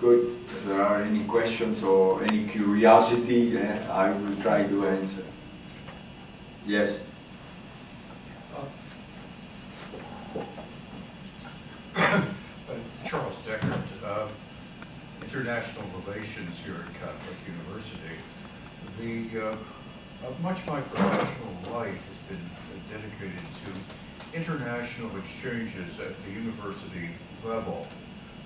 Good. If there are any questions or any curiosity, uh, I will try to answer. Yes. Uh, Charles Dechert, uh, International Relations here at Catholic University. The, uh, much of my professional life has been dedicated to international exchanges at the university level.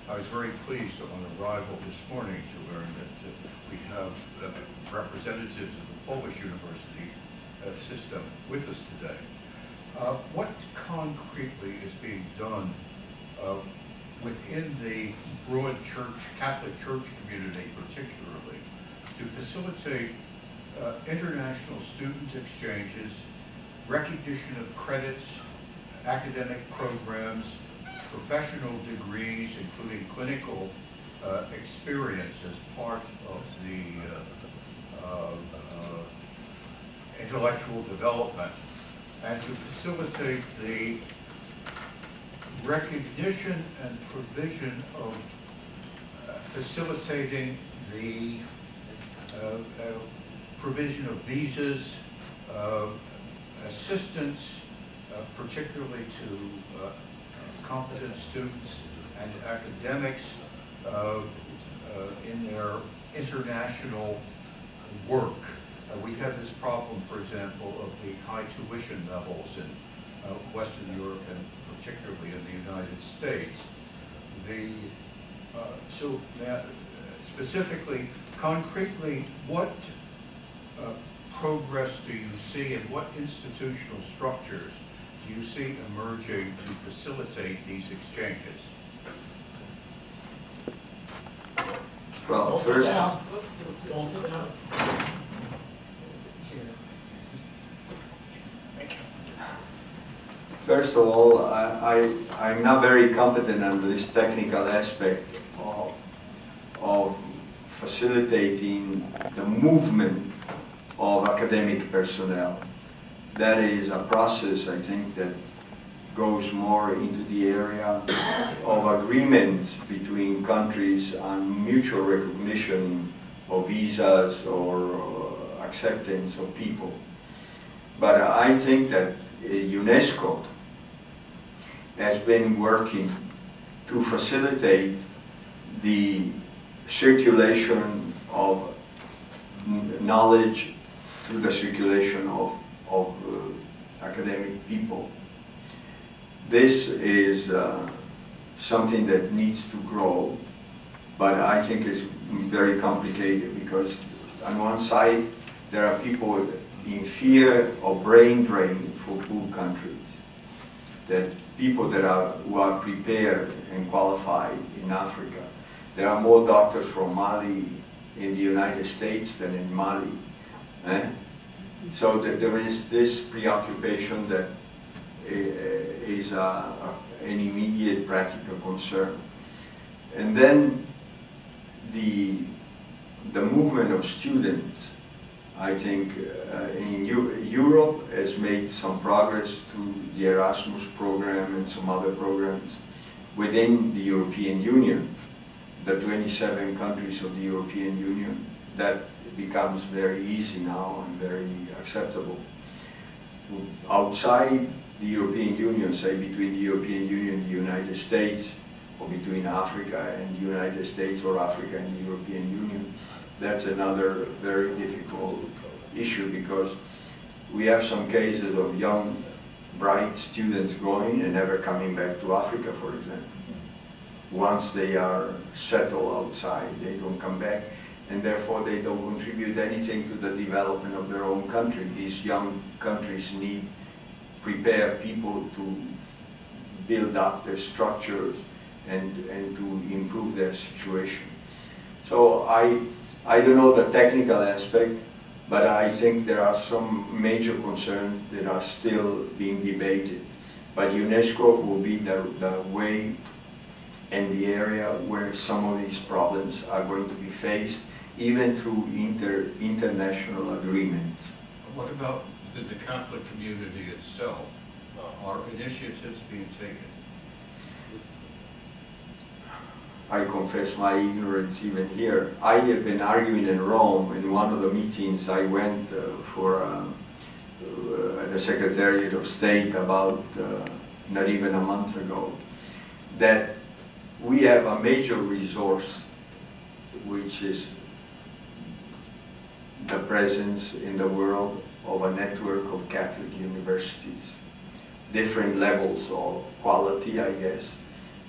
I was very pleased on arrival this morning to learn that uh, we have uh, representatives of the Polish university uh, system with us today. Uh, What concretely is being done uh, within the broad church, Catholic church community particularly, to facilitate uh, international student exchanges, recognition of credits, academic programs, professional degrees, including clinical uh, experience as part of the uh, uh, intellectual development, and to facilitate the recognition and provision of uh, facilitating the uh, provision of visas, assistance, particularly to competent students and academics uh, uh, in their international work. Uh, We have this problem, for example, of the high tuition levels in uh, Western Europe and particularly in the United States. The, so that specifically, concretely, what progress do you see and what institutional structures you see emerging to facilitate these exchanges? Well, All first, down. All down. first of all, I, I, I'm not very competent on this technical aspect of, of facilitating the movement of academic personnel. That is a process, I think, that goes more into the area of agreement between countries on mutual recognition of visas or acceptance of people. But I think that uh, UNESCO has been working to facilitate the circulation of knowledge through the circulation of, of uh, academic people. This is uh, something that needs to grow, but I think it's very complicated because on one side, there are people in fear of brain drain for poor countries. That people that are, who are prepared and qualified in Africa. There are more doctors from Mali in the United States than in Mali. eh? So there is this preoccupation that is uh, is uh, an immediate practical concern. And then the, the movement of students, I think uh, in Eu- Europe has made some progress through the Erasmus program and some other programs within the European Union, the 27 countries of the European Union. That becomes very easy now and very acceptable. Outside the European Union, say between the European Union and the United States, or between Africa and the United States, or Africa and the European Union, that's another very difficult issue because we have some cases of young, bright students going and never coming back to Africa, for example. Once they are settled outside, they don't come back, and therefore they don't contribute anything to the development of their own country. These young countries need prepare people to build up their structures and, and to improve their situation. So I, I don't know the technical aspect, but I think there are some major concerns that are still being debated. But UNESCO will be the, the way and the area where some of these problems are going to be faced, even through inter, international agreements. What about the, the Catholic community itself? Are initiatives being taken? I confess my ignorance even here. I have been arguing in Rome in one of the meetings I went uh, for um, uh, the Secretariat of State about uh, not even a month ago that we have a major resource which is the presence in the world of a network of Catholic universities. Different levels of quality, I guess.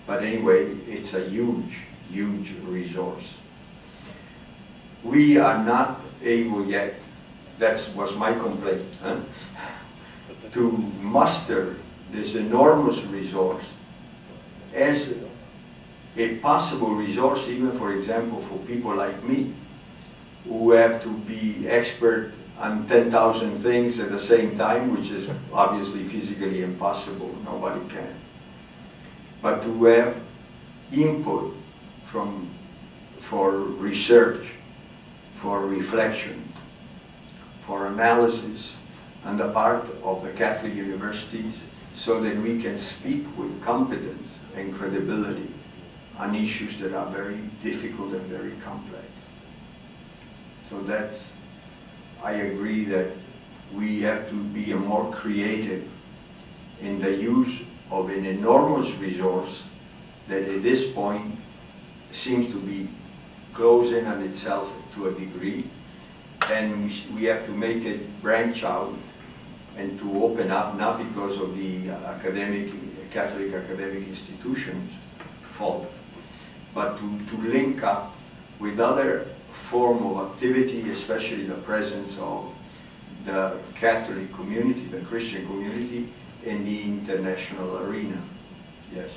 But anyway, it's a huge, huge resource. We are not able yet, that was my complaint, huh, to muster this enormous resource as a possible resource even, for example, for people like me, who have to be expert on 10,000 things at the same time, which is obviously physically impossible, nobody can. But to have input from, for research, for reflection, for analysis on the part of the Catholic universities so that we can speak with competence and credibility on issues that are very difficult and very complex. So that's, I agree that we have to be more creative in the use of an enormous resource that at this point seems to be closing on itself to a degree. And we, we have to make it branch out and to open up, not because of the academic, Catholic academic institutions fault, but to, to link up with other form of activity, especially the presence of the Catholic community, the Christian community in the international arena. Yes.